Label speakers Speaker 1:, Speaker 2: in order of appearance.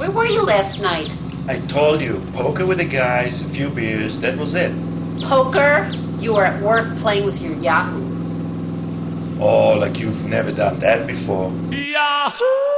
Speaker 1: Where were you last night?
Speaker 2: I told you, poker with the guys, a few beers, that was it.
Speaker 1: Poker? You were at work playing with your Yahoo.
Speaker 2: Oh, like you've never done that before.
Speaker 3: Yahoo!